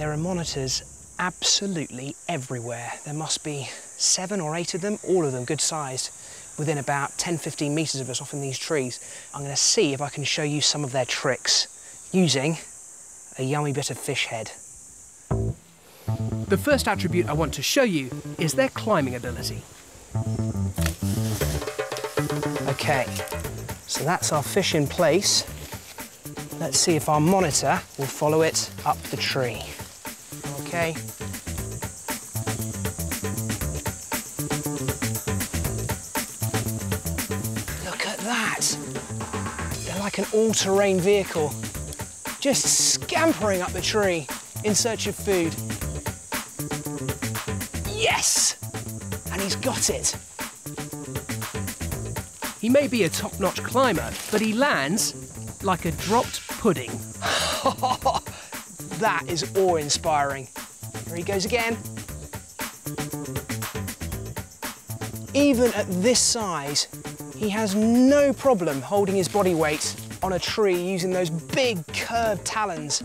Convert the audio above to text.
There are monitors absolutely everywhere. There must be seven or eight of them, all of them good sized, within about 10, 15 metres of us off in these trees. I'm going to see if I can show you some of their tricks using a yummy bit of fish head. The first attribute I want to show you is their climbing ability. Okay, so that's our fish in place. Let's see if our monitor will follow it up the tree. Okay. Look at that. They're like an all-terrain vehicle, just scampering up the tree in search of food. Yes! And he's got it. He may be a top-notch climber, but he lands like a dropped pudding. that is awe-inspiring. Here he goes again. Even at this size, he has no problem holding his body weight on a tree using those big curved talons.